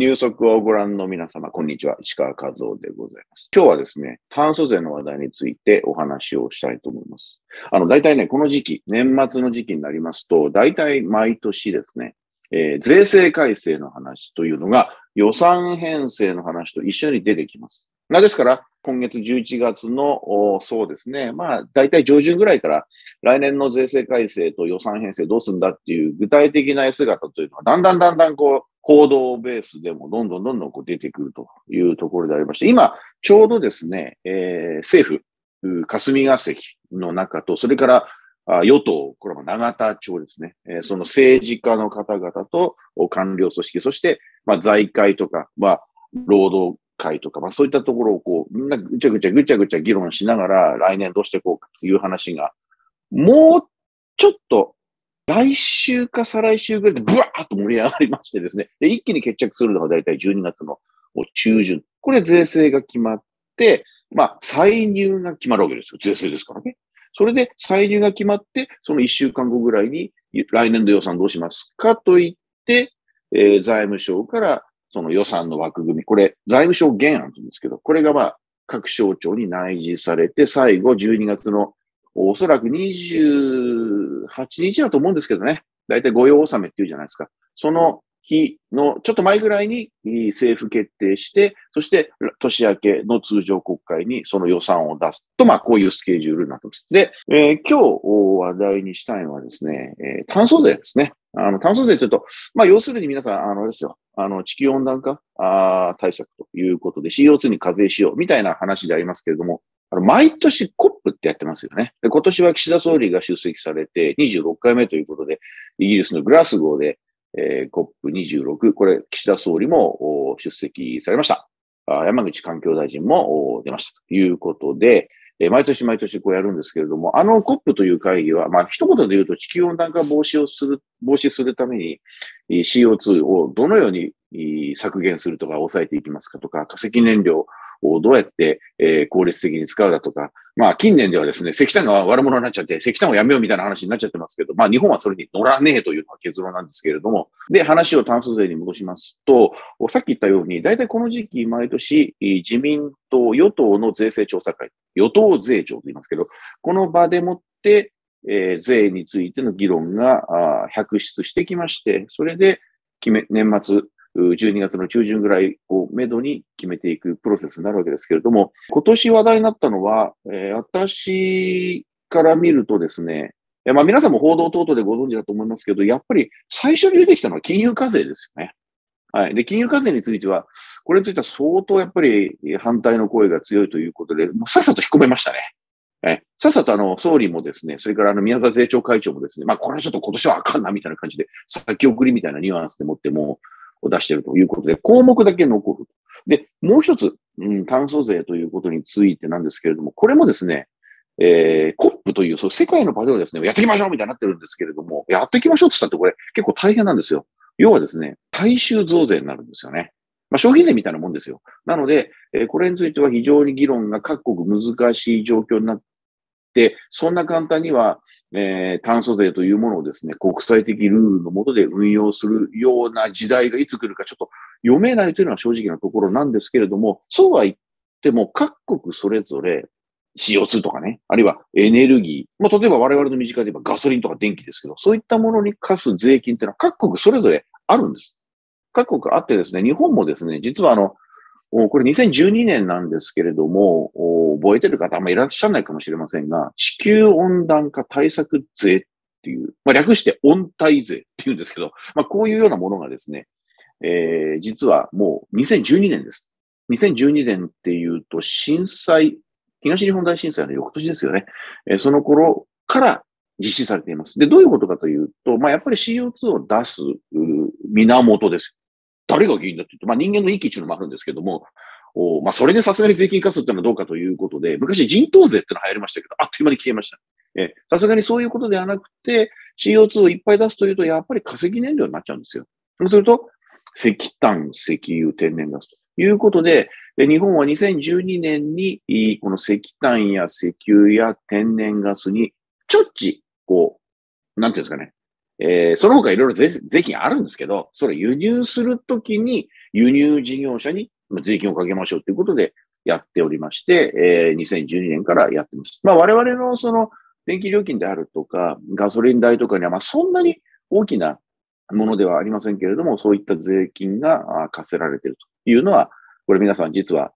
入足をご覧の皆様、こんにちは。石川和夫でございます。今日はですね、炭素税の話題についてお話をしたいと思います。あの、大体ね、この時期、年末の時期になりますと、大体毎年ですね、えー、税制改正の話というのが予算編成の話と一緒に出てきます。ですから、今月11月の、そうですね、まあ、大体上旬ぐらいから来年の税制改正と予算編成どうするんだっていう具体的な姿というのは、だんだんだんだんこう、行動ベースでもどんどんどんどんこう出てくるというところでありまして、今、ちょうどですね、えー、政府、霞が関の中と、それから与党、これは永田町ですね、え、その政治家の方々と官僚組織、そして、ま、財界とか、まあ、労働会とか、ま、そういったところをこう、みんなぐちゃぐちゃぐちゃぐちゃ議論しながら、来年どうしていこうかという話が、もうちょっと来週か再来週ぐらいでブワーッと盛り上がりましてですね、で一気に決着するのが大体12月の中旬。これ税制が決まって、まあ、歳入が決まるわけですよ。税制ですからね。それで歳入が決まって、その1週間後ぐらいに来年度予算どうしますかと言って、えー、財務省からその予算の枠組み、これ財務省原案と言うんですけど、これがまあ各省庁に内示されて、最後12月のおそらく28日だと思うんですけどね。だいたい御用納めっていうじゃないですか。その日のちょっと前ぐらいに政府決定して、そして年明けの通常国会にその予算を出すと、まあこういうスケジュールになってます。で、えー、今日話題にしたいのはですね、えー、炭素税ですね。あの、炭素税というと、まあ要するに皆さん、あのですよ、あの、地球温暖化あ対策ということで CO2 に課税しようみたいな話でありますけれども、あの毎年コップってやってますよね。で今年は岸田総理が出席されて26回目ということで、イギリスのグラスゴーで、えー、COP26、これ岸田総理も出席されました。山口環境大臣も出ましたということで、え、毎年毎年こうやるんですけれども、あの COP という会議は、まあ一言で言うと地球温暖化防止をする、防止するために CO2 をどのように削減するとか抑えていきますかとか、化石燃料をどうやって、えー、効率的に使うだとか、まあ近年ではですね、石炭が悪者になっちゃって、石炭をやめようみたいな話になっちゃってますけど、まあ日本はそれに乗らねえというのが結論なんですけれども、で、話を炭素税に戻しますと、さっき言ったように、大体この時期毎年、自民党、与党の税制調査会、与党税調と言いますけど、この場でもって、えー、税についての議論があ百出してきまして、それで決め、年末、12月の中旬ぐらいをめどに決めていくプロセスになるわけですけれども、今年話題になったのは、えー、私から見るとですね、まあ皆さんも報道等々でご存知だと思いますけど、やっぱり最初に出てきたのは金融課税ですよね。はい。で、金融課税については、これについては相当やっぱり反対の声が強いということで、もうさっさと引っ込めましたね。えさっさとあの、総理もですね、それからあの、宮沢税調会長もですね、まあ、これはちょっと今年はあかんな、みたいな感じで、先送りみたいなニュアンスでもっても、を出しているということで、項目だけ残る。で、もう一つ、うん、炭素税ということについてなんですけれども、これもですね、えー、コップという、そう、世界の場ではですね、やっていきましょうみたいになってるんですけれども、やっていきましょうって言ったってこれ結構大変なんですよ。要はですね、大衆増税になるんですよね。まあ、消費税みたいなもんですよ。なので、えー、これについては非常に議論が各国難しい状況になって、そんな簡単には、えー、炭素税というものをですね、国際的ルールのもとで運用するような時代がいつ来るかちょっと読めないというのは正直なところなんですけれども、そうは言っても各国それぞれ CO2 とかね、あるいはエネルギー、まあ、例えば我々の身近で言えばガソリンとか電気ですけど、そういったものに課す税金っていうのは各国それぞれあるんです。各国あってですね、日本もですね、実はあの、これ2012年なんですけれども、覚えてる方あんまいらっしゃらないかもしれませんが、地球温暖化対策税っていう、まあ、略して温帯税っていうんですけど、まあ、こういうようなものがですね、えー、実はもう2012年です。2012年っていうと震災、東日本大震災の翌年ですよね。えー、その頃から実施されています。で、どういうことかというと、まあ、やっぱり CO2 を出す源です。誰が原因だって言うと、まあ人間の息っていうのもあるんですけども、おまあそれでさすがに税金課すっていうのはどうかということで、昔人頭税っていうのが流行りましたけど、あっという間に消えました。えさすがにそういうことではなくて、CO2 をいっぱい出すというと、やっぱり化石燃料になっちゃうんですよ。そうすると、石炭、石油、天然ガスということで、で日本は2012年に、この石炭や石油や天然ガスに、ちょっち、こう、なんていうんですかね、えー、その他いろいろ税金あるんですけど、それ輸入するときに輸入事業者に税金をかけましょうということでやっておりまして、えー、2012年からやってます。まあ我々のその電気料金であるとか、ガソリン代とかにはまあそんなに大きなものではありませんけれども、そういった税金が課せられているというのは、これ皆さん実は、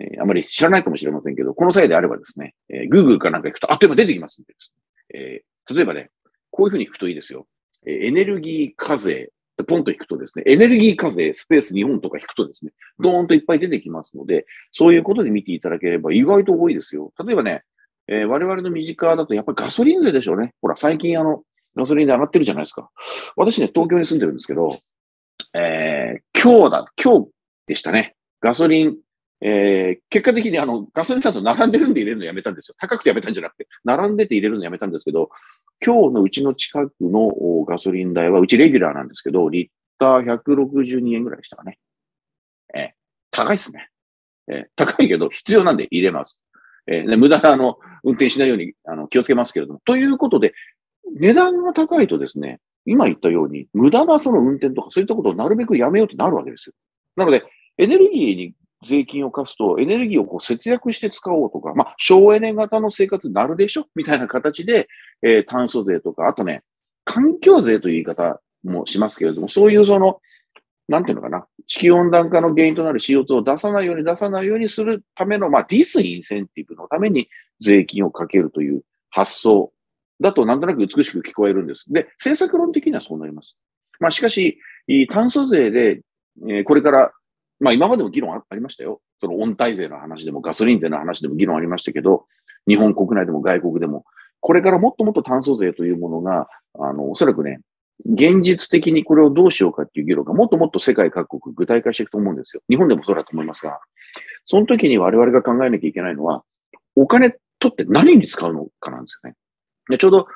えー、あまり知らないかもしれませんけど、この際であればですね、えー、Google かなんか行くと、あっという間出てきますんでですね、えー、例えばね、こういうふうに行くといいですよ。エネルギー課税、ポンと引くとですね、エネルギー課税、スペース日本とか引くとですね、ドーンといっぱい出てきますので、そういうことで見ていただければ意外と多いですよ。例えばね、えー、我々の身近だとやっぱりガソリン税でしょうね。ほら、最近あの、ガソリンで上がってるじゃないですか。私ね、東京に住んでるんですけど、えー、今日だ、今日でしたね。ガソリン、えー、結果的にあの、ガソリンさんと並んでるんで入れるのやめたんですよ。高くてやめたんじゃなくて、並んでて入れるのやめたんですけど、今日のうちの近くのガソリン代は、うちレギュラーなんですけど、リッター162円ぐらいでしたかね。えー、高いっすね。えー、高いけど必要なんで入れます。えー、無駄なあの、運転しないようにあの気をつけますけれども。ということで、値段が高いとですね、今言ったように、無駄なその運転とかそういったことをなるべくやめようとなるわけですよ。なので、エネルギーに税金を課すと、エネルギーをこう節約して使おうとか、まあ、省エネ型の生活になるでしょ？みたいな形で、えー、炭素税とか、あとね、環境税という言い方もしますけれども、そういうその、なんていうのかな、地球温暖化の原因となる CO2 を出さないように出さないようにするための、まあ、ディスインセンティブのために税金をかけるという発想だとなんとなく美しく聞こえるんです。で、政策論的にはそうなります。まあ、しかし、炭素税で、えー、これから、まあ今までも議論ありましたよ。その温帯税の話でもガソリン税の話でも議論ありましたけど、日本国内でも外国でも、これからもっともっと炭素税というものが、あの、おそらくね、現実的にこれをどうしようかっていう議論がもっともっと世界各国具体化していくと思うんですよ。日本でもそうだと思いますが、その時に我々が考えなきゃいけないのは、お金取って何に使うのかなんですよね。でちょうど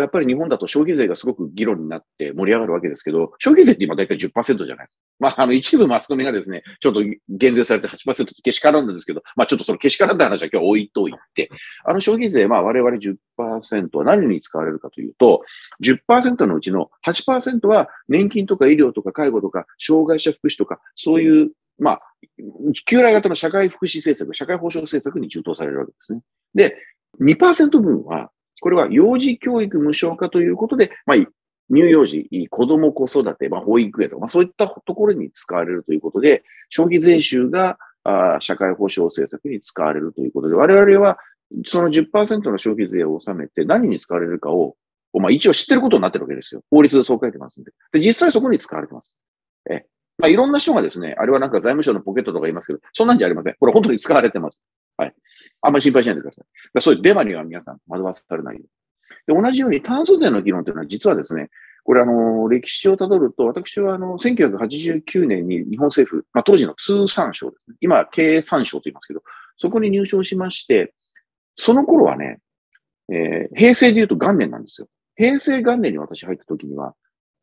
やっぱり日本だと消費税がすごく議論になって盛り上がるわけですけど、消費税って今だいたい10%じゃないですか。まあ、あの、一部マスコミがですね、ちょっと減税されて8%ってけしからんんですけど、まあ、ちょっとそのけしからんだ話は今日置いといて、あの消費税、まあ、我々10%は何に使われるかというと、10%のうちの8%は年金とか医療とか介護とか障害者福祉とか、そういう、まあ、旧来型の社会福祉政策、社会保障政策に充当されるわけですね。で、2%分はこれは幼児教育無償化ということで、まあ、乳幼児、子供子育て、まあ、保育園とか、まあ、そういったところに使われるということで、消費税収があ社会保障政策に使われるということで、我々はその10%の消費税を納めて何に使われるかを、まあ、一応知ってることになってるわけですよ。法律でそう書いてますんで。で、実際そこに使われてます。え、まあ、いろんな人がですね、あれはなんか財務省のポケットとか言いますけど、そんなんじゃありません。これ本当に使われてます。はい。あんまり心配しないでください。そういうデマには皆さん惑わされないよ。で、同じように炭素税の議論というのは実はですね、これあの、歴史をたどると、私はあの、1989年に日本政府、まあ当時の通産省ですね。今、経産省と言いますけど、そこに入省しまして、その頃はね、えー、平成で言うと元年なんですよ。平成元年に私入った時には、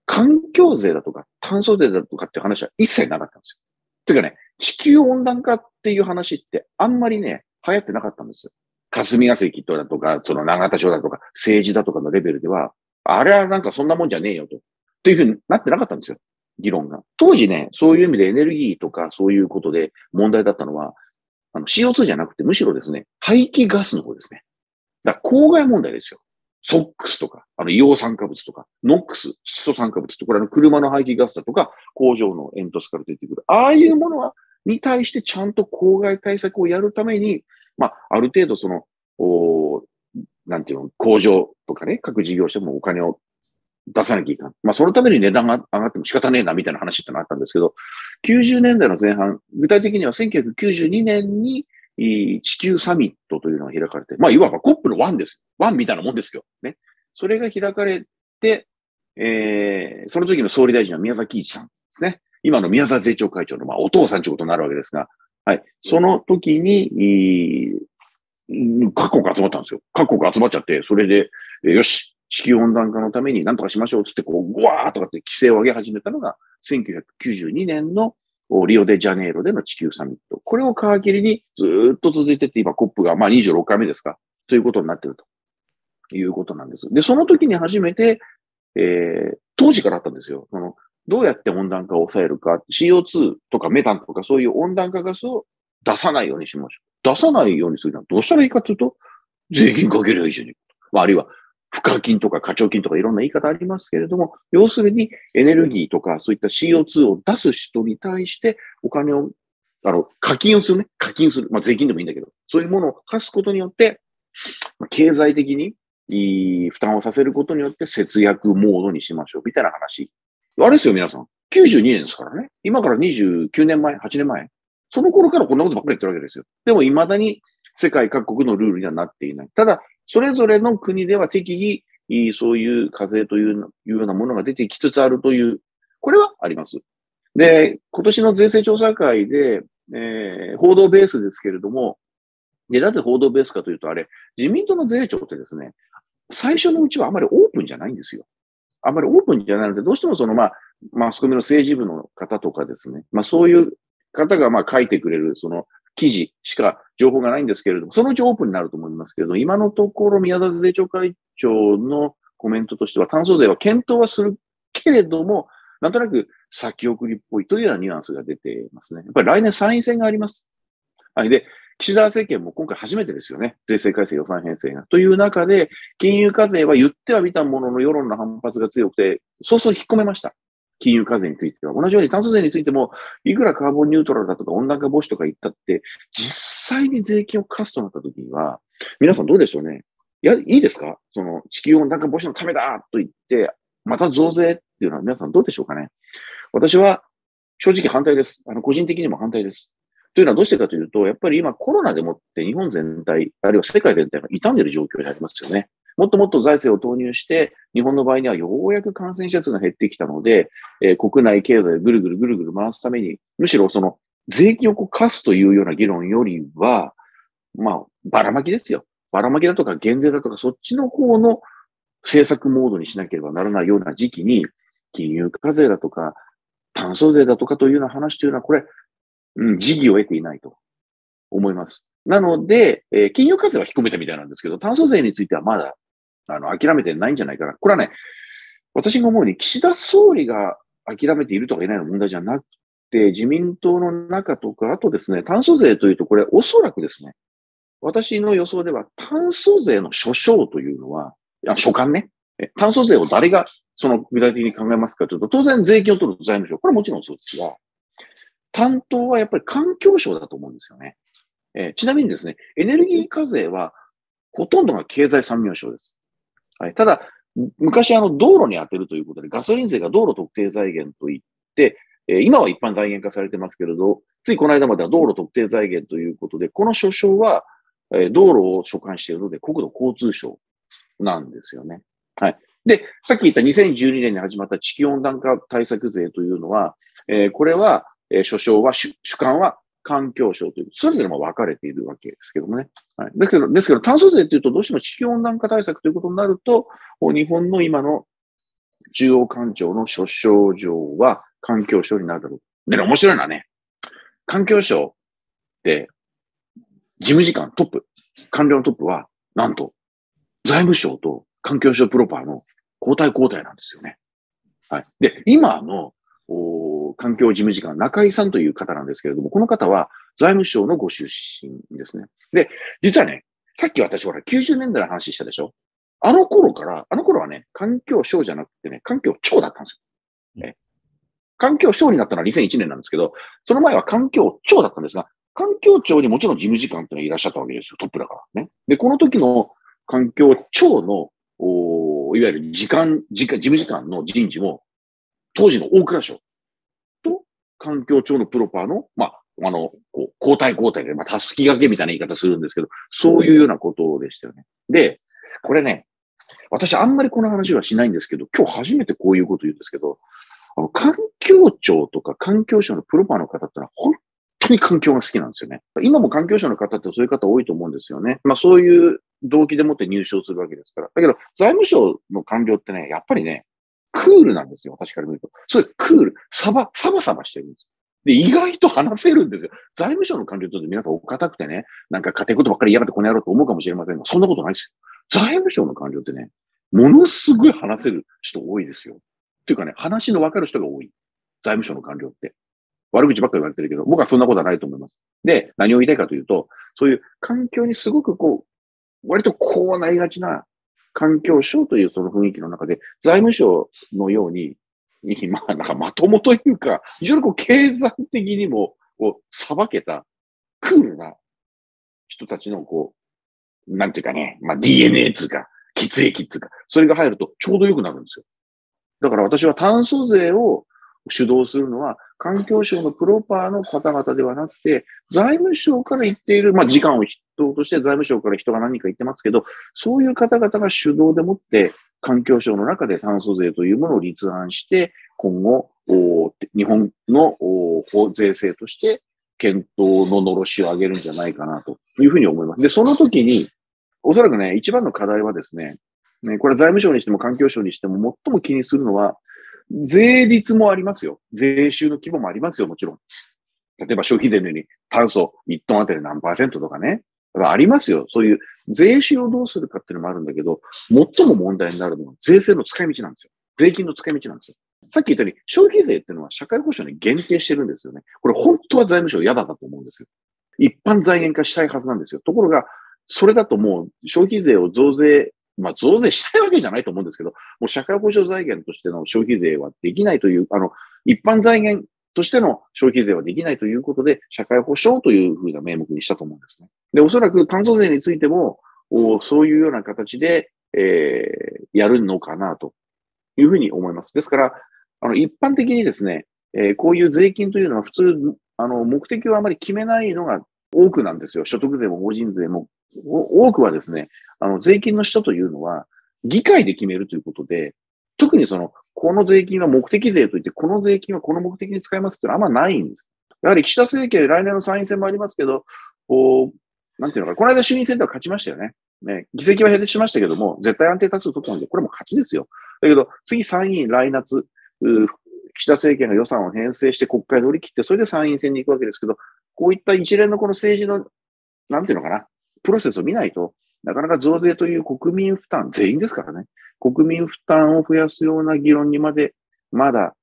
環境税だとか炭素税だとかっていう話は一切なかったんですよ。てかね、地球温暖化っていう話ってあんまりね、流行ってなかったんですよ。霞が関とだとか、その長田町だとか、政治だとかのレベルでは、あれはなんかそんなもんじゃねえよと。というふうになってなかったんですよ。議論が。当時ね、そういう意味でエネルギーとかそういうことで問題だったのは、あの CO2 じゃなくて、むしろですね、排気ガスの方ですね。だから公害問題ですよ。ソックスとか、あの、硫黄酸化物とか、ノックス、窒素酸化物って、これあの、車の排気ガスだとか、工場の煙突から出てくる。ああいうものはに対してちゃんと公害対策をやるために、まあ、ある程度その、おなんていうの、工場とかね、各事業者もお金を出さなきゃいけない。まあ、そのために値段が上がっても仕方ねえな、みたいな話ってのあったんですけど、90年代の前半、具体的には1992年に地球サミットというのが開かれて、まあ、いわばコップのワンです。ワンみたいなもんですよ。ね。それが開かれて、えー、その時の総理大臣は宮崎一さんですね。今の宮沢税調会長の、まあ、お父さんということになるわけですが、はい。その時に、各国集まったんですよ。各国集まっちゃって、それで、よし、地球温暖化のために何とかしましょうつって、こう、ぐわーとかって規制を上げ始めたのが、1992年のリオデジャネイロでの地球サミット。これを皮切りにずっと続いてて、今、コップが、まあ26回目ですか、ということになってるということなんです。で、その時に初めて、えー、当時からあったんですよ。そのどうやって温暖化を抑えるか、CO2 とかメタンとかそういう温暖化ガスを出さないようにしましょう。出さないようにするにはどうしたらいいかというと、税金かければいいじゃねえか。まあ、あるいは、賦課金とか課徴金とかいろんな言い方ありますけれども、要するにエネルギーとかそういった CO2 を出す人に対してお金を、あの、課金をするね。課金する。まあ、税金でもいいんだけど、そういうものを課すことによってま、経済的にいい負担をさせることによって節約モードにしましょう。みたいな話。あれですよ、皆さん。92年ですからね。今から29年前、8年前。その頃からこんなことばっかり言ってるわけですよ。でも未だに世界各国のルールにはなっていない。ただ、それぞれの国では適宜、そういう課税というようなものが出てきつつあるという、これはあります。で、今年の税制調査会で、えー、報道ベースですけれども、で、なぜ報道ベースかというと、あれ、自民党の税調ってですね、最初のうちはあまりオープンじゃないんですよ。あまりオープンじゃないので、どうしてもその、まあ、マスコミの政治部の方とかですね、まあそういう方がまあ書いてくれる、その記事しか情報がないんですけれども、そのうちオープンになると思いますけれども、今のところ宮田税調会長のコメントとしては、炭素税は検討はするけれども、なんとなく先送りっぽいというようなニュアンスが出てますね。やっぱり来年参院選があります。はい。で、岸田政権も今回初めてですよね。税制改正予算編成が。という中で、金融課税は言ってはみたものの世論の反発が強くて、早々引っ込めました。金融課税については。同じように炭素税についても、いくらカーボンニュートラルだとか温暖化防止とか言ったって、実際に税金を課すとなった時には、皆さんどうでしょうね？いや、いいですか？その地球温暖化防止のためだと言って、また増税っていうのは皆さんどうでしょうかね？私は正直反対です。あの、個人的にも反対です。というのはどうしてかというと、やっぱり今コロナでもって日本全体、あるいは世界全体が傷んでいる状況にありますよね。もっともっと財政を投入して、日本の場合にはようやく感染者数が減ってきたので、えー、国内経済をぐるぐるぐるぐる回すために、むしろその税金をこう課すというような議論よりは、まあ、ばらまきですよ。ばらまきだとか減税だとか、そっちの方の政策モードにしなければならないような時期に、金融課税だとか、炭素税だとかというような話というのは、これ、うん、時宜を得ていないと思います。なので、えー、金融課税は引っ込めたみたいなんですけど、炭素税についてはまだあの、諦めてないんじゃないかな。これはね、私が思うに、岸田総理が諦めているとかいないの問題じゃなくて、自民党の中とか、あとですね、炭素税というと、これおそらくですね、私の予想では、炭素税の所掌というのは、いや、所管ね。炭素税を誰が、その具体的に考えますかというと、当然税金を取る財務省。これはもちろんそうですが、担当はやっぱり環境省だと思うんですよね。えー、ちなみにですね、エネルギー課税は、ほとんどが経済産業省です。はい。ただ、昔あの道路に当てるということで、ガソリン税が道路特定財源といって、えー、今は一般財源化されてますけれど、ついこの間までは道路特定財源ということで、この所掌は、えー、道路を所管しているので、国土交通省なんですよね。はい。で、さっき言った2012年に始まった地球温暖化対策税というのは、えー、これは、えー、所掌は主、主管は環境省という、それぞれも分かれているわけですけどもね。はい、ですけど、ですけど、炭素税っていうと、どうしても地球温暖化対策ということになると、日本の今の中央官庁の所掌上は環境省になるだろう。でね、面白いのはね、環境省で、事務次官トップ、官僚のトップは、なんと、財務省と環境省プロパーの交代交代なんですよね。はい。で、今の、環境事務次官、中井さんという方なんですけれども、この方は財務省のご出身ですね。で、実はね、さっき私ほら90年代の話したでしょ？あの頃から、あの頃はね、環境省じゃなくてね、環境庁だったんですよ。ね、環境省になったのは2001年なんですけど、その前は環境庁だったんですが、環境庁にもちろん事務次官ってのはいらっしゃったわけですよ。トップだからね。で、この時の環境庁の、おいわゆる時間、時間、事務次官の人事も、当時の大蔵省環境庁のプロパーの、まあ、あの、こう、交代交代で、まあ、たすきがけみたいな言い方するんですけど、そういうようなことでしたよね。で、これね、私あんまりこの話はしないんですけど、今日初めてこういうこと言うんですけど、あの、環境庁とか環境省のプロパーの方ってのは本当に環境が好きなんですよね。今も環境省の方ってそういう方多いと思うんですよね。まあそういう動機でもって入賞するわけですから。だけど、財務省の官僚ってね、やっぱりね、クールなんですよ、私から見ると。それクール、サバ、サバサバしてるんですよ。で、意外と話せるんですよ。財務省の官僚と皆さんお堅くてね、なんか家庭ことばっかり嫌がってこの野郎と思うかもしれませんが、そんなことないですよ。財務省の官僚ってね、ものすごい話せる人多いですよ。っていうかね、話の分かる人が多い。財務省の官僚って。悪口ばっかり言われてるけど、僕はそんなことはないと思います。で、何を言いたいかというと、そういう環境にすごくこう、割とこうなりがちな環境省というその雰囲気の中で、財務省のように、まあ、なんかまともというか、非常にこう経済的にも、こう、裁けた、クールな人たちの、こう、なんていうかね、まあ DNA つうか、血液つうか、それが入るとちょうど良くなるんですよ。だから私は炭素税を主導するのは、環境省のプロパーの方々ではなくて、財務省から言っている、まあ、時間を筆頭として財務省から人が何か言ってますけど、そういう方々が主導でもって、環境省の中で炭素税というものを立案して、今後、日本の税制として検討ののろしを上げるんじゃないかなというふうに思います。で、その時に、おそらくね、一番の課題はですね、ねこれ財務省にしても環境省にしても最も気にするのは、税率もありますよ。税収の規模もありますよ、もちろん。例えば消費税のように炭素1トンあたり何パーセントとかね。ありますよ。そういう税収をどうするかっていうのもあるんだけど、最も問題になるのは税制の使い道なんですよ。税金の使い道なんですよ。さっき言ったように、消費税っていうのは社会保障に限定してるんですよね。これ本当は財務省嫌だったと思うんですよ。一般財源化したいはずなんですよ。ところが、それだともう消費税を増税まあ、増税したいわけじゃないと思うんですけど、もう社会保障財源としての消費税はできないという、あの、一般財源としての消費税はできないということで、社会保障というふうな名目にしたと思うんですね。で、おそらく炭素税についても、そういうような形で、えー、やるのかなというふうに思います。ですから、あの、一般的にですね、えー、こういう税金というのは普通、あの、目的をあまり決めないのが多くなんですよ。所得税も法人税も多くはですね、あの、税金の人というのは、議会で決めるということで、特にその、この税金は目的税といって、この税金はこの目的に使いますっていうのはあんまないんです。やはり岸田政権、来年の参院選もありますけど、こう、なんていうのか、この間衆院選では勝ちましたよね。ね、議席は減ってしましたけども、絶対安定多数取ったので、これも勝ちですよ。だけど、次参院来夏、岸田政権が予算を編成して国会で折り切って、それで参院選に行くわけですけど、こういった一連のこの政治の、なんていうのかな、プロセスを見ないと、なかなか増税という国民負担、全員ですからね、国民負担を増やすような議論にまで、まだ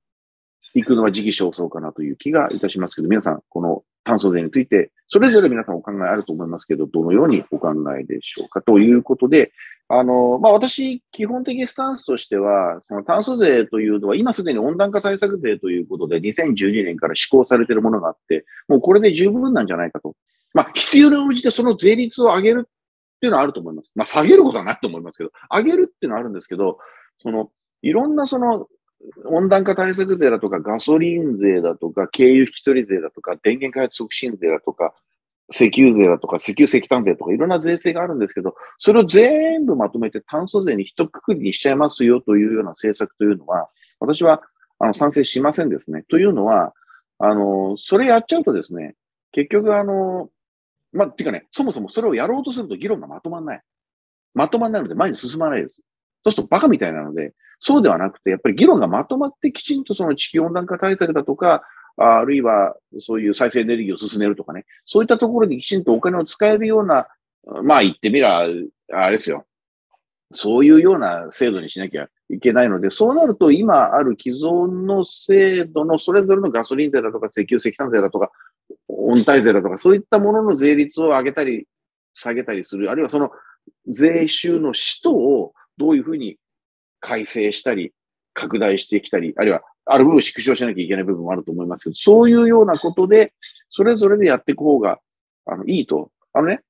行くのは時期尚早かなという気がいたしますけど、皆さん、この炭素税について、それぞれ皆さんお考えあると思いますけど、どのようにお考えでしょうかということで、あの、まあ、私、基本的スタンスとしては、その炭素税というのは、今すでに温暖化対策税ということで、2012年から施行されているものがあって、もうこれで十分なんじゃないかとまあ、必要に応じてその税率を上げるっていうのはあると思います。まあ、下げることはないと思いますけど、上げるっていうのはあるんですけど、その、いろんなその、温暖化対策税だとか、ガソリン税だとか、軽油引き取り税だとか、電源開発促進税だとか、石油税だとか、石油石炭税とか、いろんな税制があるんですけど、それを全部まとめて炭素税に一括りにしちゃいますよというような政策というのは、私は、あの、賛成しませんですね。というのは、あの、それやっちゃうとですね、結局あの、まあ、てかね、そもそもそれをやろうとすると議論がまとまんない。まとまんないので前に進まないです。そうするとバカみたいなので、そうではなくて、やっぱり議論がまとまってきちんとその地球温暖化対策だとか、あるいはそういう再生エネルギーを進めるとかね、そういったところにきちんとお金を使えるような、まあ言ってみりゃ、あれですよ。そういうような制度にしなきゃいけないので、そうなると今ある既存の制度のそれぞれのガソリン税だとか石油石炭税だとか、温帯税だとか、そういったものの税率を上げたり、下げたりする、あるいはその税収の使途をどういうふうに改正したり、拡大してきたり、あるいはある部分縮小しなきゃいけない部分もあると思いますけど、そういうようなことで、それぞれでやっていく方が、あの、いいと。あのね、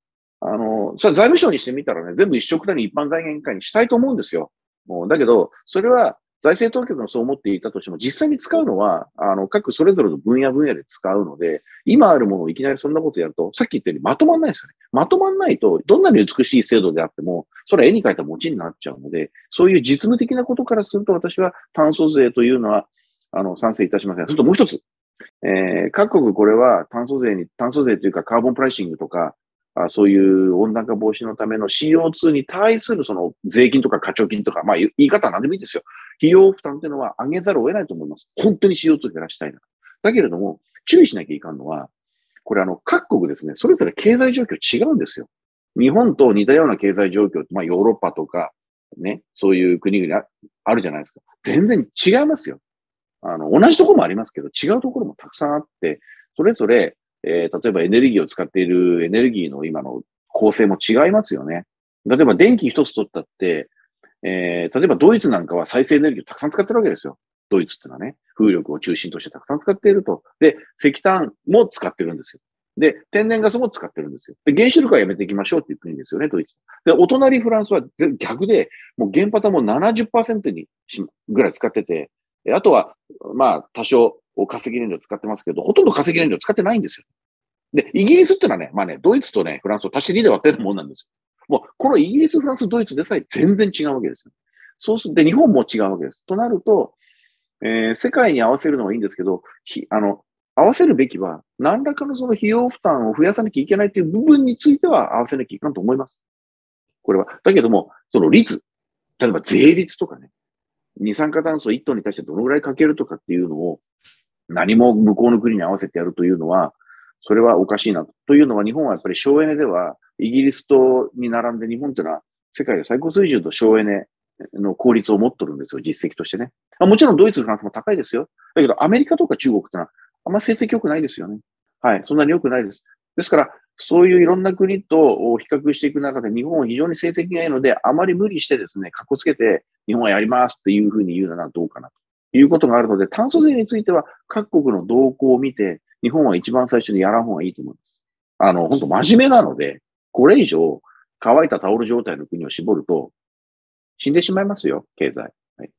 あの、それ財務省にしてみたらね、全部一色たに一般財源会にしたいと思うんですよ。もうだけど、それは財政当局がそう思っていたとしても、実際に使うのは、あの、各それぞれの分野分野で使うので、今あるものをいきなりそんなことやると、さっき言ったようにまとまんないですよね。まとまんないと、どんなに美しい制度であっても、それは絵に描いた餅になっちゃうので、そういう実務的なことからすると、私は炭素税というのは、あの、賛成いたしません。それともう一つ、えー、各国これは炭素税に、炭素税というかカーボンプライシングとか、あそういう温暖化防止のための CO2 に対するその税金とか課徴金とか、まあ言い方は何でもいいですよ。費用負担っていうのは上げざるを得ないと思います。本当に CO2 減らしたいな。だけれども、注意しなきゃいかんのは、これあの、各国ですね、それぞれ経済状況違うんですよ。日本と似たような経済状況って、まあヨーロッパとか、ね、そういう国々あるじゃないですか。全然違いますよ。あの、同じところもありますけど、違うところもたくさんあって、それぞれ、えー、例えばエネルギーを使っているエネルギーの今の構成も違いますよね。例えば電気一つ取ったって、えー、例えばドイツなんかは再生エネルギーをたくさん使ってるわけですよ。ドイツっていうのはね、風力を中心としてたくさん使っていると。で、石炭も使ってるんですよ。で、天然ガスも使ってるんですよ。で、原子力はやめていきましょうっていう国ですよね、ドイツ。で、お隣フランスは逆で、もう原発はもう70%にしぐらい使ってて、あとは、まあ、多少を化石燃料使ってますけど、ほとんど化石燃料使ってないんですよ。で、イギリスってのはね、まあね、ドイツとね、フランスを足して2で割ってるもんなんですよ。もう、このイギリス、フランス、ドイツでさえ全然違うわけですよ。そうすると、で、日本も違うわけです。となると、えー、世界に合わせるのはいいんですけど、ひ、あの、合わせるべきは、何らかのその費用負担を増やさなきゃいけないという部分については合わせなきゃいけないと思います。これは。だけども、その率、例えば税率とかね、二酸化炭素1トンに対してどのぐらいかけるとかっていうのを、何も向こうの国に合わせてやるというのは、それはおかしいなと。いうのは、日本はやっぱり省エネでは、イギリスとに並んで日本というのは、世界で最高水準と省エネの効率を持っとるんですよ、実績としてね。もちろんドイツ、フランスも高いですよ。だけど、アメリカとか中国ってのは、あんま成績良くないですよね。はい。そんなに良くないです。ですから、そういういろんな国と比較していく中で、日本は非常に成績がいいので、あまり無理してですね、かっこつけて、日本はやりますっていうふうに言うならどうかなということがあるので、炭素税については各国の動向を見て、日本は一番最初にやらん方がいいと思います。あの、本当真面目なので、これ以上乾いたタオル状態の国を絞ると、死んでしまいますよ、経済。はい、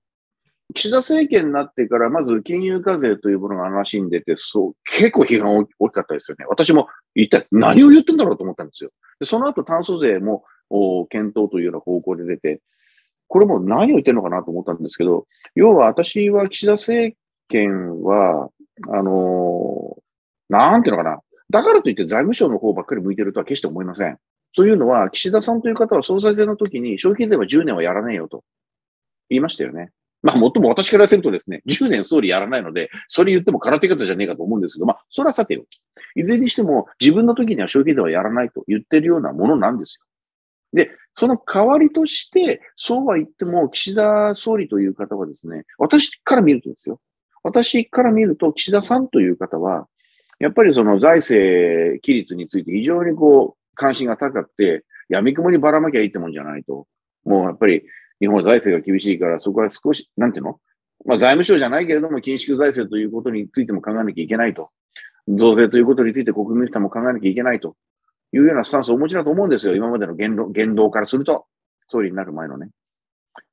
岸田政権になってから、まず金融課税というものが話に出て、そう、結構批判大きかったですよね。私も一体何を言ってんだろうと思ったんですよ。でその後、炭素税も検討というような方向で出て、これも何を言ってんのかなと思ったんですけど、要は私は岸田政権は、あの、なんていうのかな。だからといって財務省の方ばっかり向いてるとは決して思いません。というのは、岸田さんという方は総裁選の時に消費税は10年はやらねえよと言いましたよね。まあ、もっとも私からするとですね、10年総理やらないので、それ言っても空手方じゃねえかと思うんですけど、まあ、それはさておき。いずれにしても、自分の時には消費税はやらないと言ってるようなものなんですよ。で、その代わりとして、そうは言っても、岸田総理という方はですね、私から見るとですよ。私から見ると、岸田さんという方は、やっぱりその財政規律について非常にこう、関心が高くて、闇雲にばらまきゃいいってもんじゃないと。もうやっぱり日本は財政が厳しいから、そこは少し、なんていうの？まあ財務省じゃないけれども、緊縮財政ということについても考えなきゃいけないと。増税ということについて国民負担も考えなきゃいけないというようなスタンスをお持ちだと思うんですよ。今までの言言動からすると。総理になる前のね。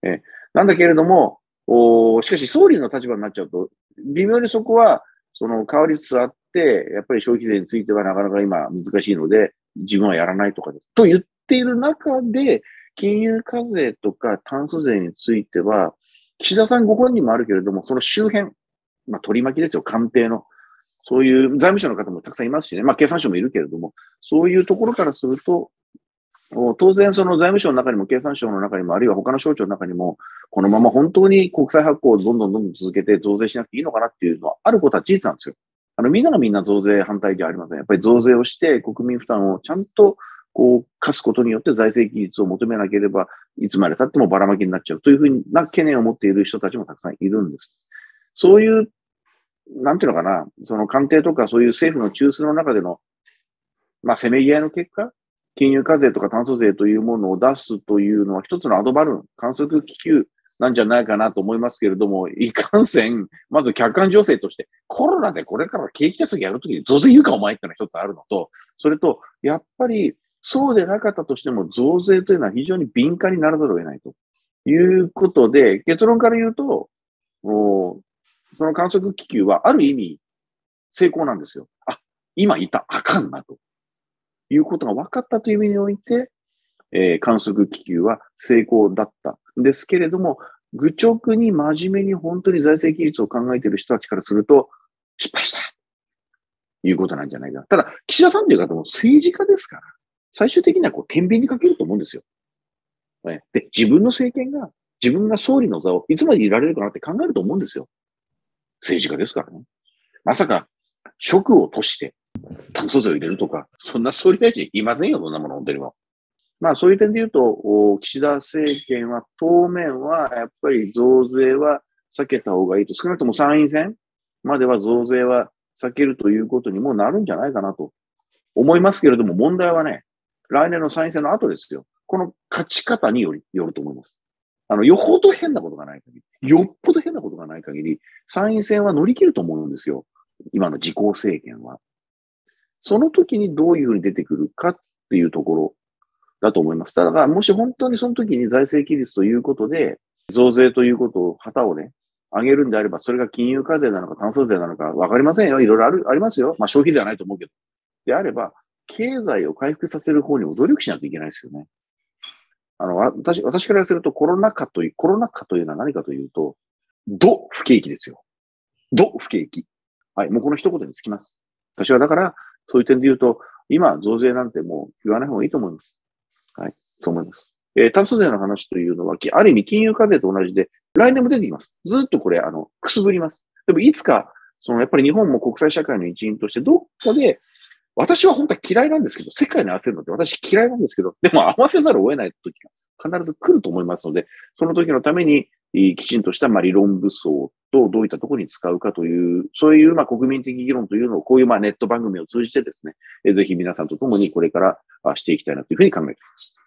えなんだけれども、おしかし総理の立場になっちゃうと、微妙にそこは、その変わりつつあって、やっぱり消費税についてはなかなか今難しいので、自分はやらないとかです。と言っている中で、金融課税とか炭素税については、岸田さんご本人もあるけれども、その周辺、まあ取り巻きですよ、官邸の。そういう財務省の方もたくさんいますしね、まあ経産省もいるけれども、そういうところからすると、当然その財務省の中にも経産省の中にも、あるいは他の省庁の中にも、このまま本当に国債発行をどんどんどんどん続けて増税しなくていいのかなっていうのはあることは事実なんですよ。あの、みんながみんな増税反対じゃありません。やっぱり増税をして国民負担をちゃんとこう、課すことによって財政規律を求めなければ、いつまで経ってもばらまきになっちゃうというふうな懸念を持っている人たちもたくさんいるんです。そういう、なんていうのかな、その官邸とかそういう政府の中枢の中での、まあ、せめぎ合いの結果、金融課税とか炭素税というものを出すというのは一つのアドバルーン、観測気球なんじゃないかなと思いますけれども、いかんせん、まず客観情勢として、コロナでこれから景気安やるときに増税言うかお前ってのは一つあるのと、それと、やっぱり、そうでなかったとしても、増税というのは非常に敏感にならざるを得ないということで、結論から言うと、その観測気球はある意味成功なんですよ。あ、今いた、あかんなということが分かったという意味において、えー、観測気球は成功だったんですけれども、愚直に真面目に本当に財政規律を考えている人たちからすると、失敗したいうことなんじゃないか。ただ、岸田さんという方も政治家ですから、最終的にはこう、天秤にかけると思うんですよ。で、自分の政権が、自分が総理の座をいつまでいられるかなって考えると思うんですよ。政治家ですからね。まさか、職を落として、炭素税を入れるとか、そんな総理大臣いませんよ、そんなもの、本当にも。まあそういう点で言うと、岸田政権は当面はやっぱり増税は避けた方がいいと、少なくとも参院選までは増税は避けるということにもなるんじゃないかなと思いますけれども、問題はね、来年の参院選の後ですよ。この勝ち方により、よると思います。あの、よほど変なことがない限り、よっぽど変ながない限り、参院選は乗り切ると思うんですよ。今の自公政権は。その時にどういうふうに出てくるかっていうところだと思います。だから、もし本当にその時に財政規律ということで、増税ということを、旗をね、上げるんであれば、それが金融課税なのか炭素税なのかわかりませんよ。いろいろある、ありますよ。まあ消費税はないと思うけど。であれば、経済を回復させる方にも努力しないといけないですよね。あの、私、私からするとコロナ禍という、コロナ禍というのは何かというと、ど不景気ですよ。ど不景気。はい。もうこの一言につきます。私はだから、そういう点で言うと、今、増税なんてもう言わない方がいいと思います。はい。そう思います。えー、炭素税の話というのは、ある意味金融課税と同じで、来年も出てきます。ずっとこれ、あの、くすぶります。でも、いつか、その、やっぱり日本も国際社会の一員として、どっかで、私は本当は嫌いなんですけど、世界に合わせるのって私嫌いなんですけど、でも合わせざるを得ない時が必ず来ると思いますので、その時のために、きちんとしたまあ理論武装とどういったところに使うかという、そういうまあ国民的議論というのをこういうまあネット番組を通じてですね、ぜひ皆さんと共にこれからしていきたいなというふうに考えています。